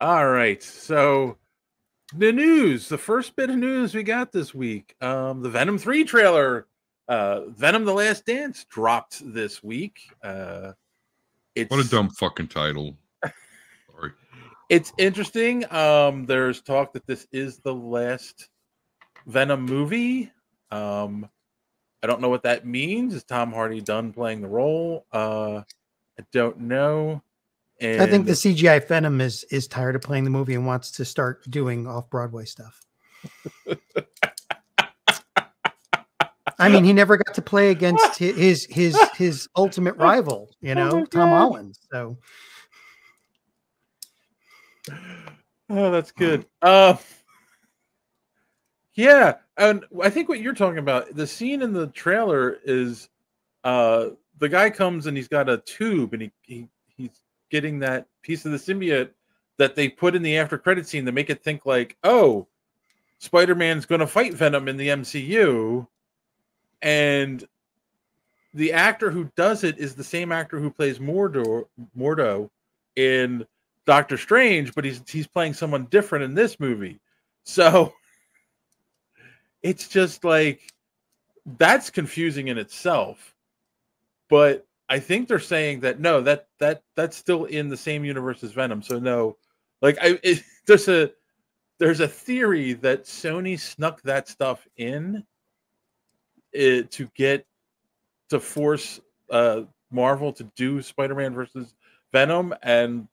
All right. So the news, the first bit of news we got this week, um, the Venom 3 trailer, uh, Venom the Last Dance dropped this week. Uh it's What a dumb fucking title. Sorry. it's interesting. Um, there's talk that this is the last Venom movie. Um, I don't know what that means. Is Tom Hardy done playing the role? Uh, I don't know. And I think the CGI Venom is is tired of playing the movie and wants to start doing off Broadway stuff. I mean, he never got to play against his his his ultimate rival, you know, my Tom. Holland. So Oh, that's good. Uh, yeah, and I think what you're talking about, the scene in the trailer is uh the guy comes and he's got a tube and he, he getting that piece of the symbiote that they put in the after credit scene to make it think like, oh, Spider-Man's gonna fight Venom in the MCU. And the actor who does it is the same actor who plays Mordo Mordo in Doctor Strange, but he's he's playing someone different in this movie. So it's just like that's confusing in itself. But I think they're saying that no, that that that's still in the same universe as Venom. So no, like I it, there's a there's a theory that Sony snuck that stuff in eh, to get to force uh Marvel to do Spider-Man versus Venom and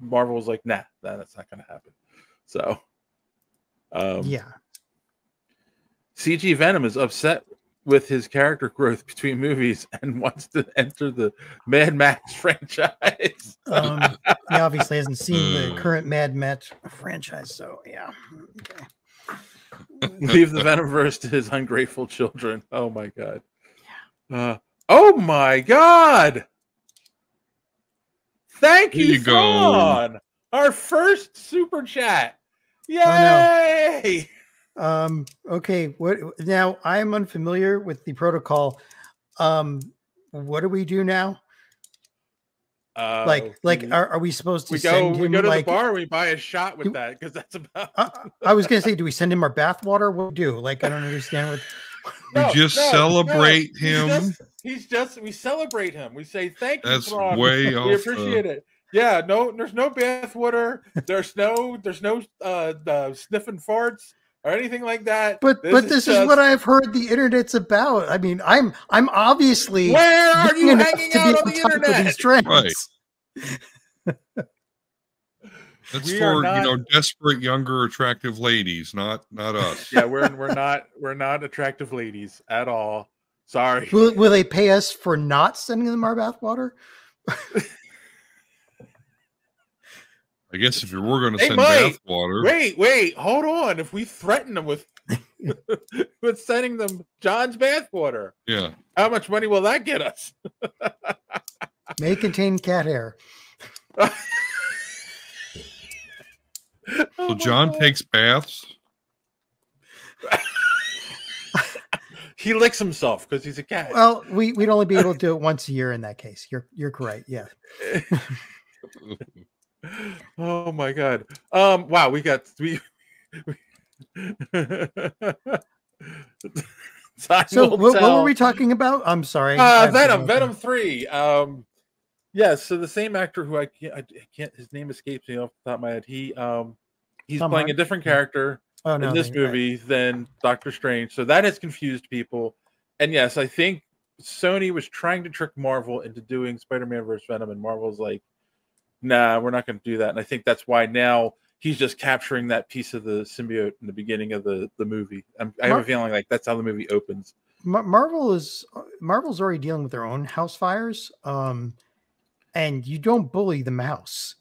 Marvel was like, nah, nah that's not gonna happen. So um yeah, CG Venom is upset with his character growth between movies and wants to enter the Mad Max franchise. um, he obviously hasn't seen the Mm. current Mad Max franchise. So yeah, okay. Leave the Venomverse to his ungrateful children. Oh my god. Uh, oh my god. Thank Here you, you go. Thrawn. Our first super chat. no. Yay! Um, okay, what now? I am unfamiliar with the protocol. Um, what do we do now? Uh, Like, like, we- are, are we supposed to we go send we go to like? the bar we buy a shot with You- that because that's about I, I was gonna say, do we send him our bathwater? What do we do? Like, I don't understand what. We No, just no, no. celebrate He's him. just- He's just, we celebrate him. We say thank you. That's Thrawn. way we appreciate the- it. Yeah, no, there's no bathwater. There's no, there's no uh, uh sniffing farts or anything like that. But but this is what I've heard the internet's about. I mean, I'm I'm obviously Where are you enough hanging to be out on on the top of internet? these trends. Right. That's We for not- you know desperate younger attractive ladies, not not us. Yeah, we're we're not we're not attractive ladies at all. Sorry. Will, will they pay us for not sending them our bathwater? I guess if you were going to Hey, send Mike, bathwater, Wait, wait, hold on. If we threaten them with with sending them John's bathwater, yeah, how much money will that get us? May contain cat hair. Oh so John oh. takes baths. he licks himself because he's a cat. Well, we we'd only be able to do it once a year in that case. You're you're correct. Yeah. Oh my god. Um wow, we got we, we So what, what were we talking about? I'm sorry. Uh, Venom. Venom three. Um, yes. so the same actor who I can't, I can't, his name escapes me off the top of my head. He, um, he's Tom playing a different character Oh no, in this you're right. movie than Doctor Strange. So that has confused people. And yes, I think Sony was trying to trick Marvel into doing Spider-Man versus Venom, and Marvel's like, "Nah, we're not going to do that." And I think that's why now he's just capturing that piece of the symbiote in the beginning of the the movie. I'm, I have Mar- a feeling like that's how the movie opens. Mar- Marvel is Marvel's already dealing with their own house fires. Um, and you don't bully the mouse.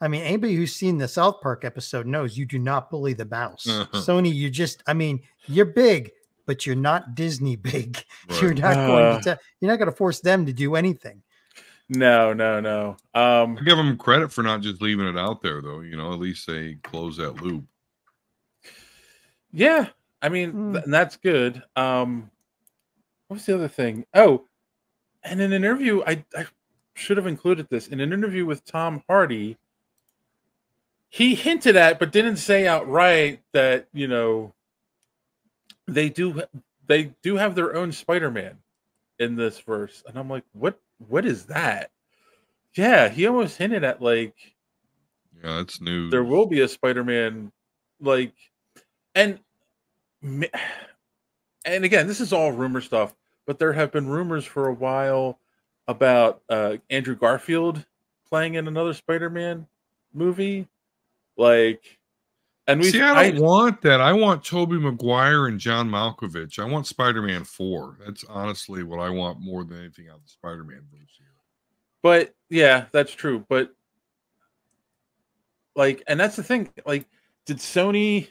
I mean, anybody who's seen the South Park episode knows you do not bully the mouse. Uh-huh. Sony, you just, I mean, you're big, but you're not Disney big. You're Right. not going Uh. to, te- you're not going to force them to do anything. No, no, no. Um, I give them credit for not just leaving it out there, though. You know, at least they close that loop. Yeah, I mean, Hmm. th- that's good. Um, what was the other thing? Oh, and in an interview, I, I should have included this in an interview with Tom Hardy. he hinted at, but didn't say outright that you know they do they do have their own Spider-Man in this verse, and I'm like, what what is that? Yeah, he almost hinted at like Yeah, that's new. there will be a Spider-Man, like, and and again, this is all rumor stuff, but there have been rumors for a while about uh, Andrew Garfield playing in another Spider-Man movie, like, and we. See, I don't want that. I want Tobey Maguire and John Malkovich. I want Spider-Man Four. That's honestly what I want more than anything out of the Spider-Man verse here. but yeah, that's true. But like, and that's the thing. Like, did Sony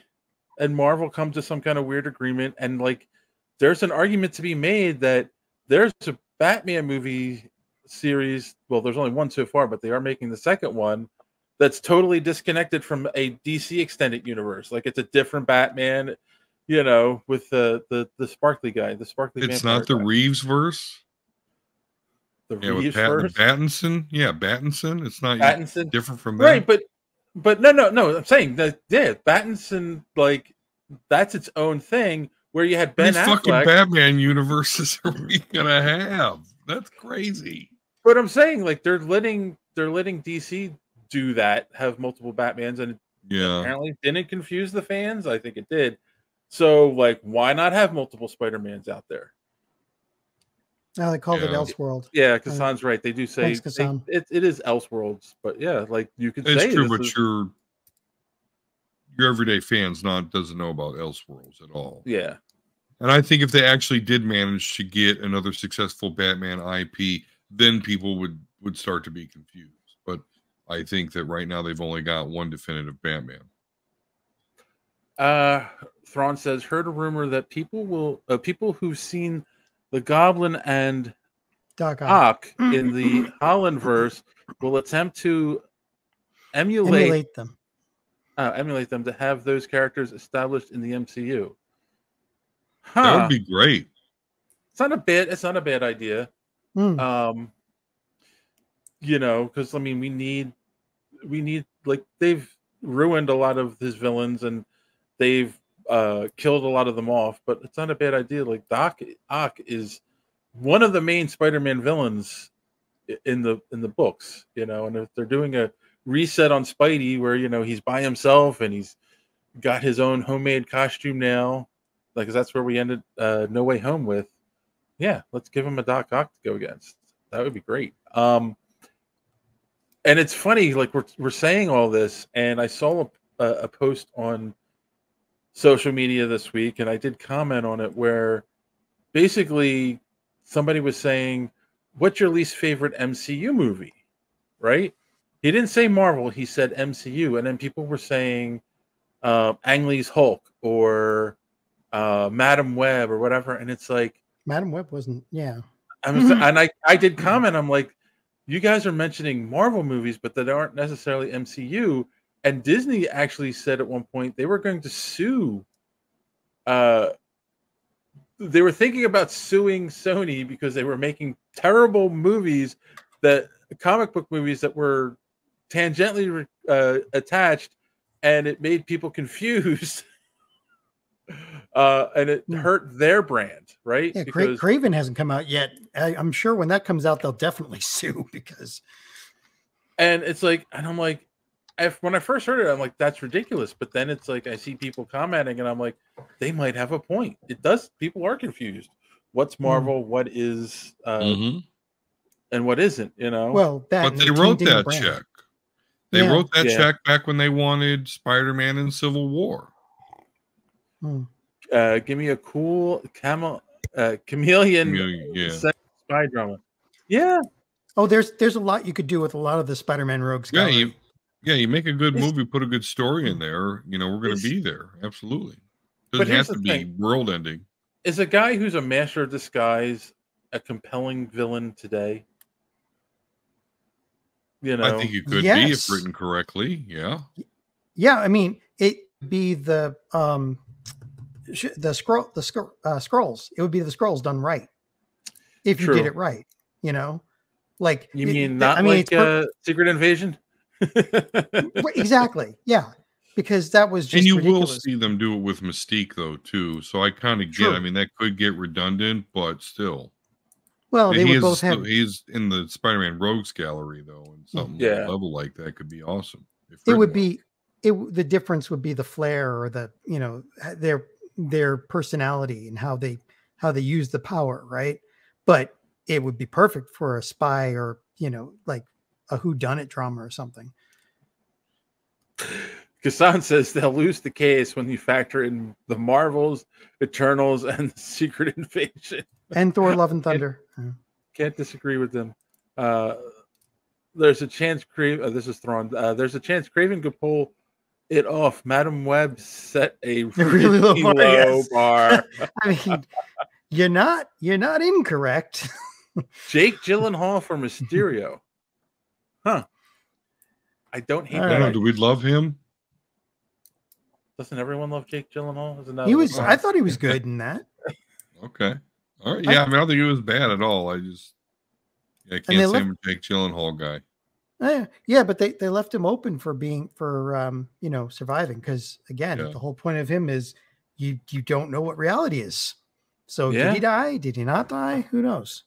and Marvel come to some kind of weird agreement? And like, there's an argument to be made that there's a Batman movie series. Well, there's only one so far, but they are making the second one that's totally disconnected from a DC extended universe. Like, it's a different Batman. You know, with the the the sparkly guy, the sparkly. It's not the guy. Reeves verse. the Yeah, Reeves Pat- verse? Pattinson. Yeah, Pattinson. It's not Pattinson. different from that. right but but no no no i'm saying that yeah battinson like that's its own thing where you had ben many fucking Batman universes are we gonna have? That's crazy. but i'm saying like they're letting they're letting dc do that have multiple batmans and Yeah. apparently didn't confuse the fans i think it did so like why not have multiple spider-mans out there Now they called it Yeah. Elseworld. yeah Right. Kassan's right they do say Thanks, they- Kassan. it, it is elseworlds but yeah like you could It's say true, this but is- your your everyday fans not doesn't know about Elseworlds at all. yeah And I think if they actually did manage to get another successful Batman IP, then people would would start to be confused. But I think that right now they've only got one definitive Batman. Uh, Thrawn says, heard a rumor that people will, uh, people who've seen the Goblin and Doc Ock. Ock in the Holland verse will attempt to emulate Emulate them. uh, emulate them to have those characters established in the MCU. That would be great. it's not a bad. It's not a bad idea. Hmm. Um, you know, because I mean, we need, we need like they've ruined a lot of his villains and they've uh killed a lot of them off. But it's not a bad idea. Like Doc Ock is one of the main Spider-Man villains in the in the books. You know, and if they're doing a reset on Spidey where you know he's by himself and he's got his own homemade costume now, like that's where we ended uh No Way Home with. Yeah, let's give him a Doc Ock to go against. That would be great. Um, and it's funny, like we're we're saying all this, and I saw a, a, post on social media this week, and I did comment on it where basically somebody was saying, "What's your least favorite MCU movie?" Right? He didn't say Marvel; he said MCU, and then people were saying uh, Ang Lee's Hulk or uh, Madame Web or whatever, and it's like. Madame Web wasn't. Yeah. I'm and I I did comment. I'm like, you guys are mentioning Marvel movies, but that aren't necessarily MCU. And Disney actually said at one point they were going to sue. Uh, they were thinking about suing Sony because they were making terrible movies that comic book movies that were tangentially uh, attached, and it made people confused. Uh, and it Hmm. hurt their brand, right? Yeah. Cra- Kraven hasn't come out yet. I, I'm sure when that comes out, they'll definitely sue because and it's like and i'm like if when i first heard it i'm like that's ridiculous but then it's like i see people commenting and i'm like they might have a point it does people are confused what's Hmm. marvel what is uh Mhm. and what isn't you know well, that But they wrote that brand. check. They Yeah. wrote that Yeah. check back when they wanted Spider-Man in Civil War. Hmm. Uh give me a cool camel uh chameleon Chameleon, yeah. spy drama yeah Oh, there's there's a lot you could do with a lot of the Spider-Man rogues. Yeah, you, yeah, you make a good It's- movie, put a good story in there. You know, we're going to be there. Absolutely. But Doesn't here's have to the be thing. world ending. is a guy who's a master of disguise a compelling villain today you know I think it could be if written correctly. Yeah. Yeah, I mean, it be the um sh- the Skrull the Skrull uh, Skrulls. It would be the Skrulls done right if you True. did it right. You know, like you mean it- not I mean, like per- uh secret invasion exactly. Yeah. Because that was just and you will see them do it with Mystique though too. So I kind of get. True. I mean, that could get redundant, but still, well, they would is both still- have he's in the Spider-Man Rogues gallery though, and something Yeah. yeah. level like that could be awesome. if it would written be it the difference would be the flair or the you know their their personality and how they how they use the power right but it would be perfect for a spy or you know like a who done it drama or something Gassan says they'll lose the case when you factor in the Marvels, Eternals, and Secret Invasion. and thor love and thunder Uh, Can't disagree with them. Uh, there's a chance Crave. Uh, this is Thrawn. Uh, there's a chance Kraven could pull it off. Madame Web set a really low bar, yes. bar. i mean you're not you're not incorrect Jake Gyllenhaal for Mysterio. Huh. I don't hate All I that. don't know. Do we love him? Doesn't everyone love Jake Gyllenhaal? Isn't that he what- was i thought he was good in that Okay. All right. Yeah. I, mean, I don't think he was bad at all. I just, yeah, I can't say left- I'm a Jake Gyllenhaal guy. Yeah, yeah, but they, they left him open for being for um you know surviving because again Yeah. the whole point of him is you you don't know what reality is. So Yeah. did he die? Did he not die? Who knows?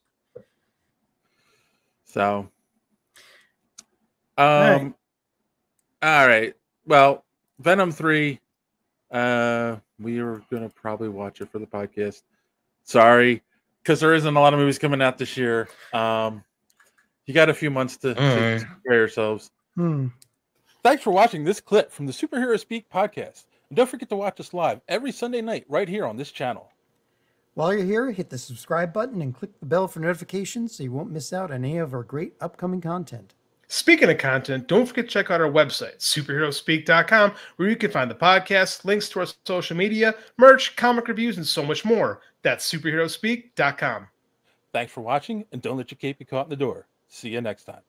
So, um, right. all right. Well, Venom three. Uh, we are gonna probably watch it for the podcast. Sorry, because there isn't a lot of movies coming out this year. Um, you got a few months to, to All right. prepare yourselves. Hmm. Thanks for watching this clip from the Superhero Speak podcast. And don't forget to watch us live every Sunday night right here on this channel. While you're here, hit the subscribe button and click the bell for notifications so you won't miss out on any of our great upcoming content. Speaking of content, don't forget to check out our website, superherospeak.com, where you can find the podcast, links to our social media, merch, comic reviews, and so much more. That's superherospeak.com. Thanks for watching, and don't let your cape be caught in the door. See you next time.